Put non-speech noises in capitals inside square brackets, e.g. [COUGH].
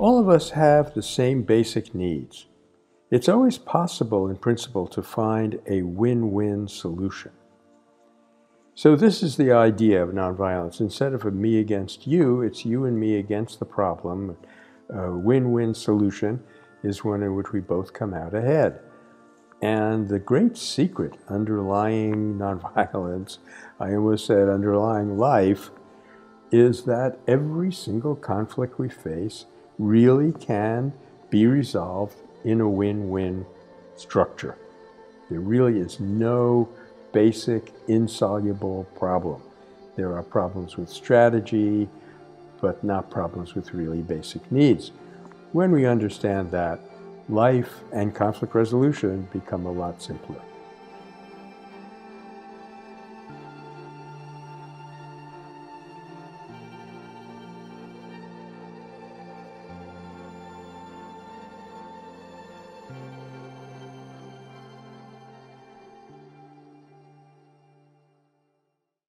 All of us have the same basic needs. It's always possible, in principle, to find a win win solution. So, this is the idea of nonviolence. Instead of a me against you, it's you and me against the problem. A win win solution is one in which we both come out ahead. And the great secret underlying [LAUGHS] nonviolence, I almost said underlying life, is that every single conflict we face really can be resolved in a win win structure. There really is no basic, insoluble problem. There are problems with strategy, but not problems with really basic needs. When we understand that, life and conflict resolution become a lot simpler.